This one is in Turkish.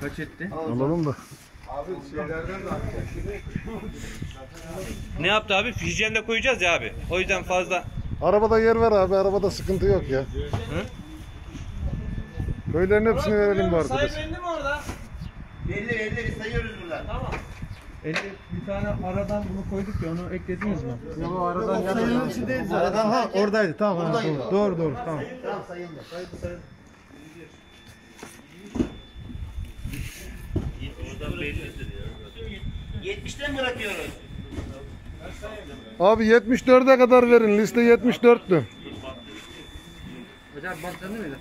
Kaç etti? Alalım da. Abi şeylerden de. Ne yaptı abi? Hijyen de koyacağız ya abi. O yüzden fazla. Arabada yer var abi. Arabada sıkıntı yok ya. Köylerin hepsini verelim bu arkadaş. belli mi orada? Belli belli sayıyoruz burada. Tamam. 50 bir tane aradan bunu koyduk ya onu eklediniz mi? Ya bu aradan Sayının içindeyiz zaten. Aradan ha oradaydı tamam. ha, Buradaydı. doğru, doğru doğru tamam. Tamam sayıldı. Oradan bellidir ya. 70'ten bırakıyoruz. Abi 74'e kadar verin. Liste 74'tü. Hocam bantlandı mıydı?